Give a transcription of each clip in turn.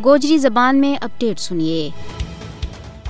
गोजरी जबान में अपडेट सुनिए।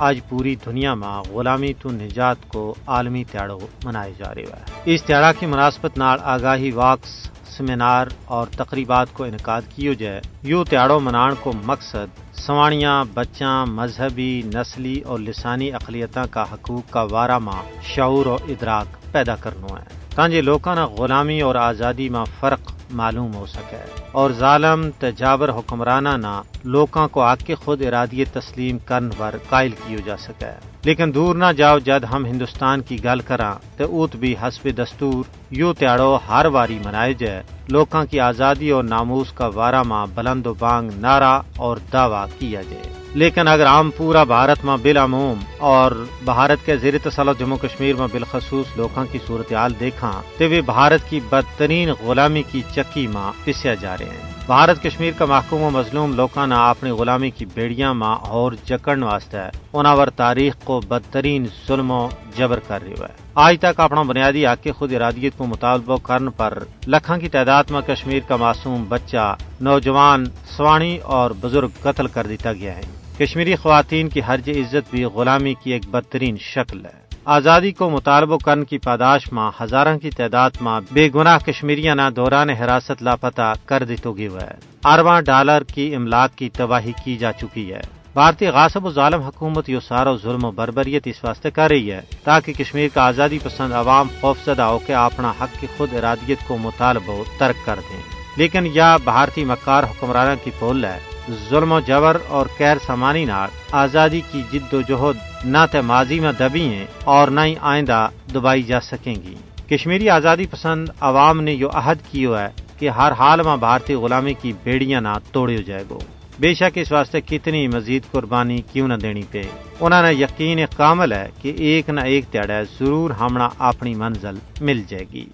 आज पूरी दुनिया में गुलामी तो निजात को आलमी त्याड़ो मनाए जा रहा है। इस त्याड़ा की मुनासबत नाल आगाही वाक्स, सेमिनार और तकरीबात को इनका कियो जाए। यो त्याड़ो मनाण को मकसद सवाणियाँ, बच्चा, मजहबी, नस्ली और लिसानी अकलीत का हकूक का वारा माँ शूर और इदराक पैदा करना है। ताजे लोगों गुलामी और आज़ादी में फ़र्क मालूम हो सके। और जालम, तजावर, हुक्मराना ना लोगों को आके खुद इरादी तस्लीम करन पर कायल किया जा सके। लेकिन दूर ना जाओ, जद हम हिंदुस्तान की गल करा तो उत भी हसब दस्तूर, यो त्याड़ो हर वारी मनाए जाए। लोगों की आज़ादी और नामूस का वारा माँ बुलंद बांग नारा और दावा किया जाए। लेकिन अगर हम पूरा भारत में बिलामूम और भारत के जेर तसलत जम्मू कश्मीर में बिलखसूस लोगों की सूरत हाल देखा तो वे भारत की बदतरीन गुलामी की चक्की में पिसया जा रहे हैं। भारत कश्मीर का महकूम मजलूम लोगों ने अपनी गुलामी की बेड़िया माँ और जकड़न वास्ते उनावर तारीख को बदतरीन जुल्म जबर कर रही है। आज तक अपना बुनियादी हक खुद इरादियत को मुतालबा करने पर लखा की तादाद में कश्मीर का मासूम बच्चा, नौजवान, सवाणी और बुज़ुर्ग कत्ल कर दिया गया है। कश्मीरी खातन की हर्ज इज़्ज़त भी गुलामी की एक बदतरीन शक्ल है। आज़ादी को मुतालबो करने की पादाश में हज़ारों की तादाद में बेगुनाह कश्मीरिया न दौरान हिरासत लापता कर दी हुआ है। अरबा डॉलर की इमलाक की तबाही की जा चुकी है। भारतीय गासब जालम हुकूमत यो सारो जुल्म बरबरीत इस वास्ते कर रही है ताकि कश्मीर का आज़ादी पसंद अवाम खौफजदा होकर अपना हक की खुद इरादियत को मुतालबो तर्क कर दें। लेकिन यह भारतीय मकार हुक्मराना की पोल है। जुल्म, जबर और कैर समानी नाल आज़ादी की जिद्दोजहद न तो माजी में दबी हैं और न ही आइंदा दबाई जा सकेंगी। कश्मीरी आज़ादी पसंद अवाम ने यो अहद किया है कि हर हाल में भारतीय गुलामी की बेड़ियाँ ना तोड़ियो जाएगो। बेशक इस वास्ते कितनी मजीद कुर्बानी क्यों न देनी पे? उन्होंने यकीन कामल है कि एक न एक त्याड़ा ज़रूर हमना अपनी मंजिल मिल जाएगी।